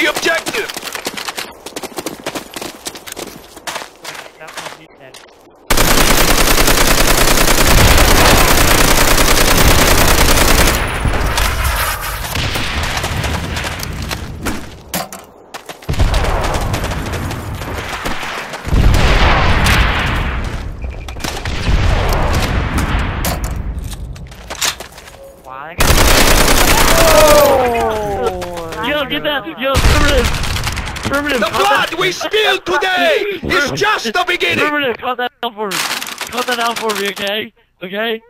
the objective! One beat that. That Yo, get that! Yo, primitive! Primitive! The blood we spilled today is just the beginning! Primitive, cut that out for me. Cut that out for me, okay? Okay?